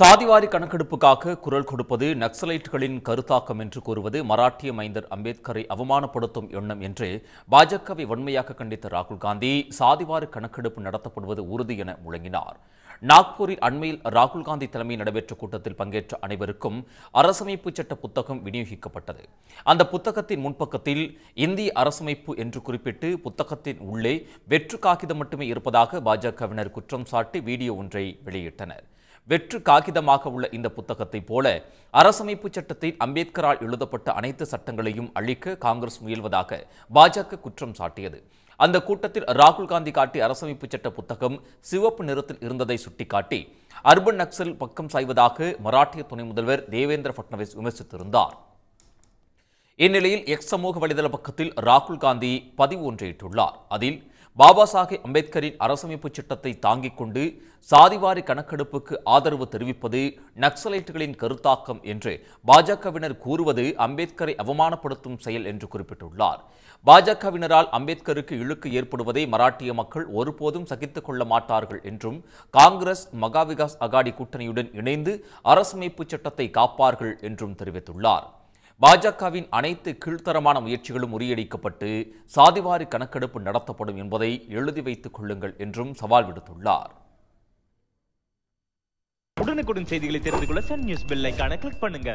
சாதிவாரி கணக்கெடுப்புக்காக குரல் கொடுப்பது நக்சலைட்டுகளின் கருத்தாக்கம் என்று கூறுவது மராட்டிய மைந்தர் அம்பேத்கரை அவமானப்படுத்தும் எண்ணம் என்று பாஜகவை வன்மையாக கண்டித்த ராகுல் காந்தி சாதிவாரி கணக்கெடுப்பு நடத்தப்படுவது உறுதி என முழங்கினார். நாக்பூரில் அண்மையில் ராகுல் காந்தி தலைமையில் நடைபெற்ற கூட்டத்தில் பங்கேற்ற அனைவருக்கும் அரசமைப்பு சட்ட புத்தகம் விநியோகிக்கப்பட்டது. அந்த புத்தகத்தின் முன்பக்கத்தில் இந்திய அரசமைப்பு என்று குறிப்பிட்டு புத்தகத்தின் உள்ளே வெற்று காகிதம் மட்டுமே இருப்பதாக பாஜகவினர் குற்றம் சாட்டி வீடியோ ஒன்றை வெளியிட்டனர். வெற்று காகிதமாக உள்ள இந்த புத்தகத்தைப் போல அரசமைப்பு சட்டத்தில் அம்பேத்கரால் எழுதப்பட்ட அனைத்து சட்டங்களையும் அழிக்க காங்கிரஸ் முயல்வதாக பாஜக குற்றம் சாட்டியது. அந்த கூட்டத்தில் ராகுல் காந்தி காட்டி அரசமைப்பு சட்ட புத்தகம் சிவப்பு நிறத்தில் இருந்ததை சுட்டிக்காட்டி அர்பன் நக்சல் பக்கம் சாய்வதாக மராட்டிய துணை முதல்வர் தேவேந்திர பட்னவிஸ் விமர்சித்திருந்தார். இந்நிலையில் எக்ஸ் சமூக வலைதள பக்கத்தில் ராகுல் காந்தி பதிவு ஒன்றையிட்டுள்ளார் அதில் பாபா சாஹேப் அம்பேத்கரின் அரசமைப்பு சட்டத்தை தாங்கிக் கொண்டு சாதிவாரி கணக்கெடுப்புக்கு ஆதரவு தெரிவிப்பது நக்சலைட்டுகளின் கருத்தாக்கம் என்று பாஜகவினர் கூறுவது அம்பேத்கரை அவமானப்படுத்தும் செயல் என்று குறிப்பிட்டுள்ளார். பாஜகவினரால் அம்பேத்கருக்கு இழுக்கு ஏற்படுவதை மராட்டிய மக்கள் ஒருபோதும் சகித்துக் கொள்ள மாட்டார்கள் என்றும் காங்கிரஸ் மகாவிகாஸ் அகாடி கூட்டணியுடன் இணைந்து அரசமைப்பு சட்டத்தை காப்பார்கள் என்றும் தெரிவித்துள்ளார். பாஜகவின் அனைத்து கீழ்த்தரமான முயற்சிகளும் முறியடிக்கப்பட்டு சாதிவாரி கணக்கெடுப்பு நடத்தப்படும் என்பதை எழுதி வைத்துக் கொள்ளுங்கள் என்றும் சவால் விடுத்துள்ளார். உடனுக்குடன் செய்திகளை தெரிந்து கொள்ள சன் நியூஸ் பெல் கிளிக் பண்ணுங்க.